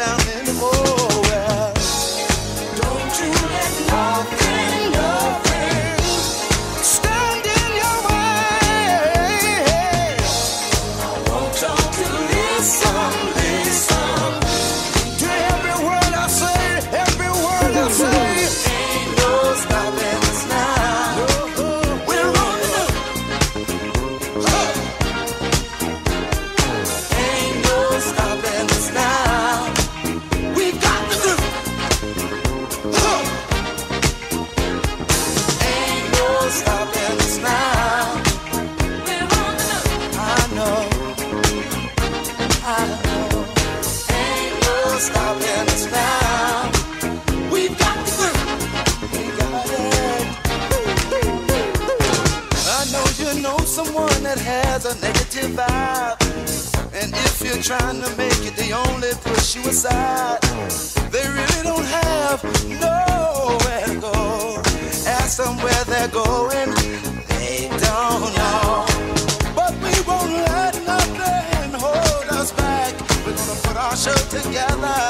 down anymore. has a negative vibe. And if you're trying to make it, they only push you aside. They really don't have nowhere to go. Ask them where they're going, they don't know. But we won't let nothing hold us back. We're gonna put our show together.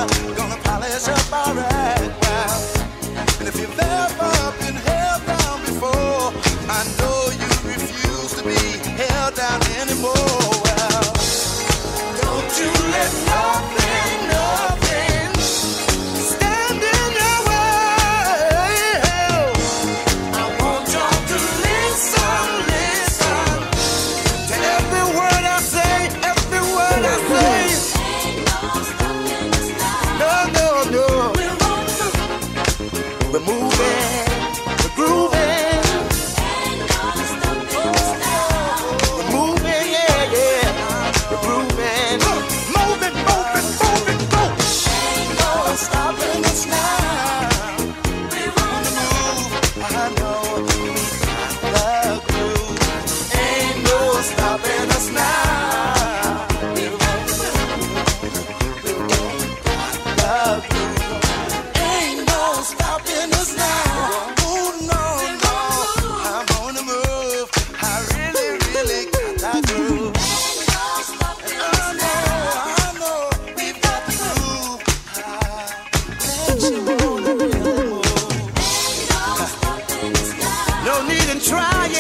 no need in trying,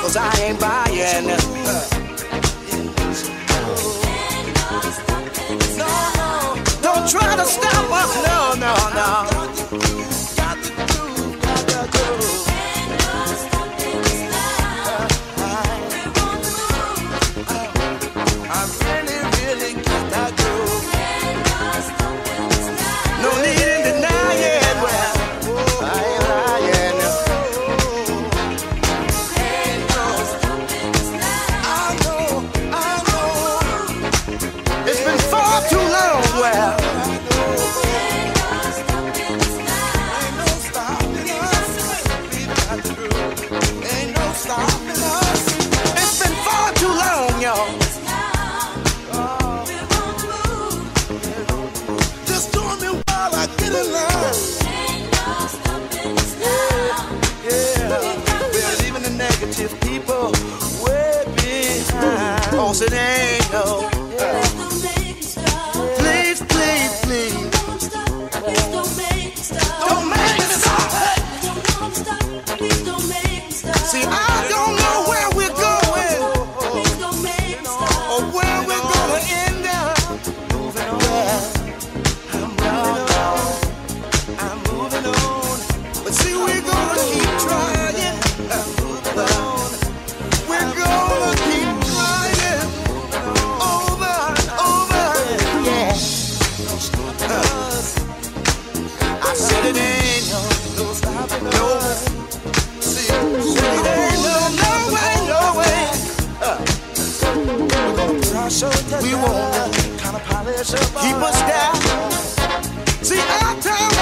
cause I ain't buying. No, don't try to stop us, no, no, no. cross an. we won't. Keep us down. See, I tell.